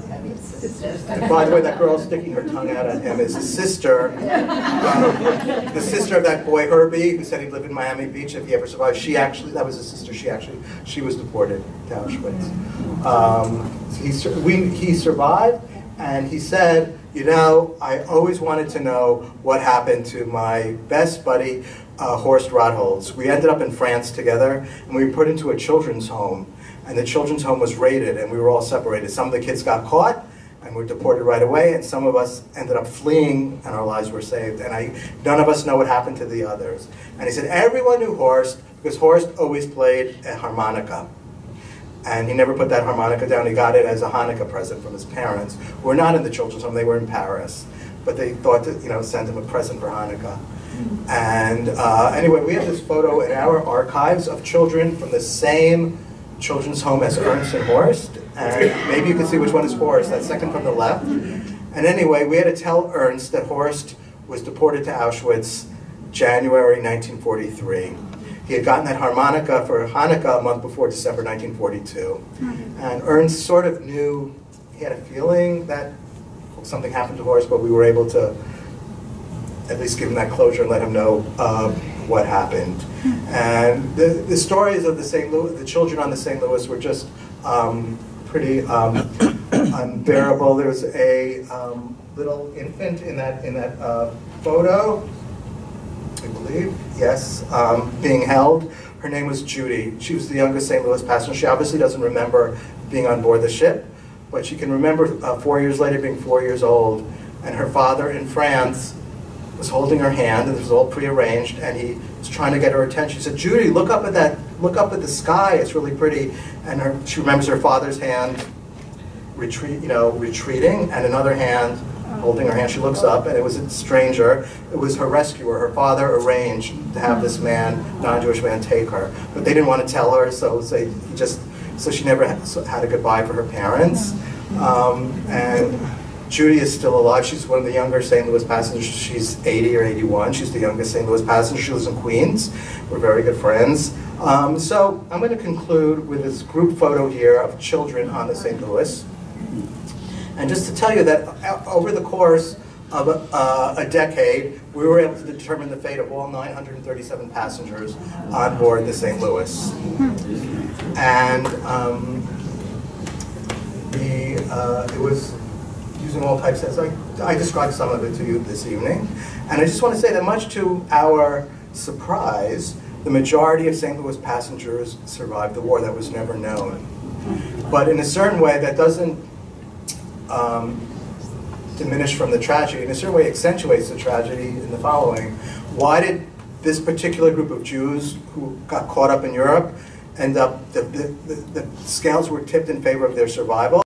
by the way, that girl sticking her tongue out at him is his sister, um, the sister of that boy Herbie, who said he'd live in Miami Beach if he ever survived. She actually, that was his sister. She actually, she was deported to Auschwitz. Um, he, we, he survived, and he said, you know, I always wanted to know what happened to my best buddy, uh, Horst Rotholz. We ended up in France together, and we were put into a children's home. And the children's home was raided, and we were all separated. Some of the kids got caught and were deported right away, and some of us ended up fleeing, and our lives were saved. And I, none of us know what happened to the others. And he said everyone knew Horst because Horst always played a harmonica. And he never put that harmonica down. He got it as a Hanukkah present from his parents, who were not in the children's home, they were in Paris. But they thought to, you know, send him a present for Hanukkah. And uh, anyway, we have this photo in our archives of children from the same children's home as Ernst and Horst. And maybe you can see which one is Horst, that second from the left. And anyway, we had to tell Ernst that Horst was deported to Auschwitz January 1943. He had gotten that harmonica for Hanukkah a month before December 1942. And Ernst sort of knew, he had a feeling that something happened to Horst, but we were able to at least give him that closure and let him know uh, what happened. And the, the stories of the St. Louis, the children on the St. Louis were just um, pretty um, <coughs> unbearable. There was a um, little infant in that in that uh, photo, I believe, yes, um, being held. Her name was Judy. She was the youngest St. Louis passenger. She obviously doesn't remember being on board the ship, but she can remember uh, four years later being four years old, and her father in France was holding her hand, and this was all prearranged, and he was trying to get her attention. He said, "Judy, look up at that, look up at the sky. It's really pretty." And her, she remembers her father's hand retreat, you know, retreating, and another hand holding her hand. She looks up, and it was a stranger. It was her rescuer. Her father arranged to have this man, non-Jewish man, take her, but they didn't want to tell her, so they he just so she never had, so had a goodbye for her parents. Um, and Judy is still alive. She's one of the younger St. Louis passengers. She's 80 or 81. She's the youngest St. Louis passenger. She lives in Queens. We're very good friends. Um, so I'm going to conclude with this group photo here of children on the St. Louis. And just to tell you that uh, over the course of a, uh, a decade, we were able to determine the fate of all 937 passengers on board the St. Louis. And um, the, uh, it was using all types of, I, I described some of it to you this evening. And I just want to say that much to our surprise, the majority of St. Louis passengers survived the war. That was never known. But in a certain way, that doesn't um, diminish from the tragedy. In a certain way, accentuates the tragedy in the following. Why did this particular group of Jews who got caught up in Europe end up, the, the, the, the scales were tipped in favor of their survival?